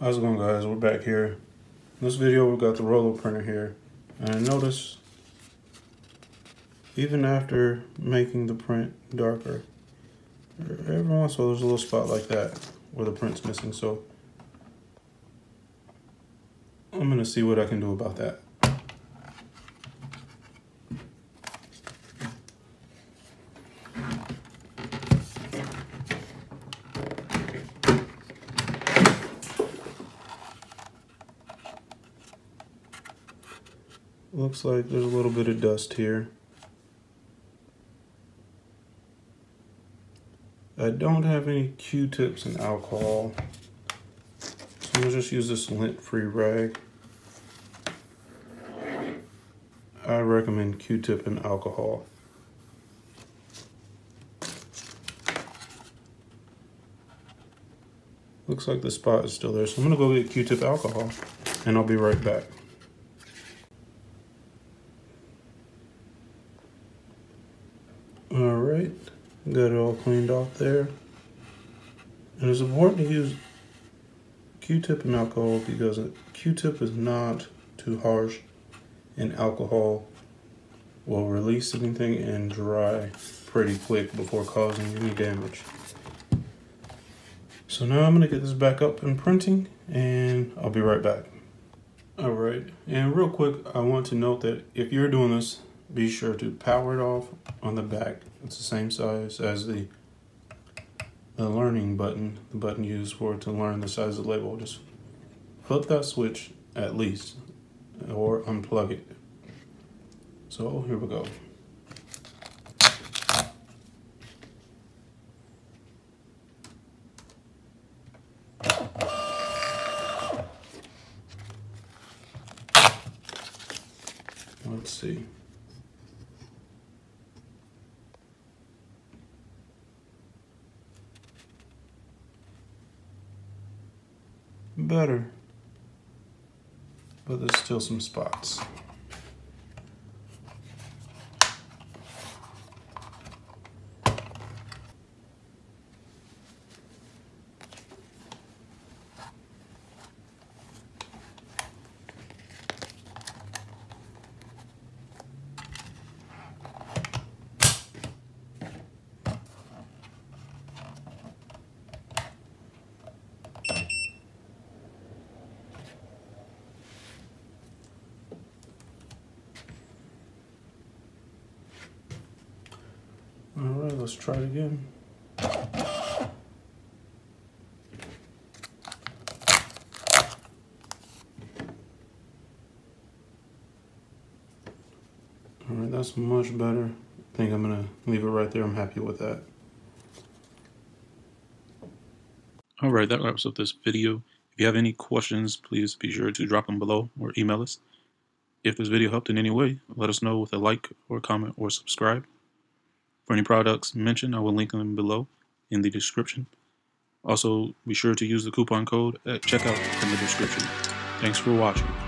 How's it going guys? We're back here. In this video we've got the Rollo printer here. And I notice even after making the print darker, every once in a while there's a little spot like that where the print's missing. So I'm gonna see what I can do about that. Looks like there's a little bit of dust here. I don't have any Q-tips and alcohol. So I'm gonna just use this lint-free rag. I recommend Q-tip and alcohol. Looks like the spot is still there, so I'm gonna go get Q-tip alcohol and I'll be right back. All right, got it all cleaned off there. And it's important to use Q-tip and alcohol because Q-tip is not too harsh and alcohol will release anything and dry pretty quick before causing any damage. So now I'm gonna get this back up and printing and I'll be right back. All right, and real quick, I want to note that if you're doing this be sure to power it off on the back. It's the same size as the the learning button, the button used for to learn the size of the label. Just flip that switch at least or unplug it. So here we go. Let's see. Better, but there's still some spots. All right, let's try it again. All right, that's much better. I think I'm gonna leave it right there. I'm happy with that. All right, that wraps up this video. If you have any questions, please be sure to drop them below or email us. If this video helped in any way, let us know with a like or comment or subscribe. For any products mentioned, I will link them below in the description. Also, be sure to use the coupon code at checkout in the description. Thanks for watching.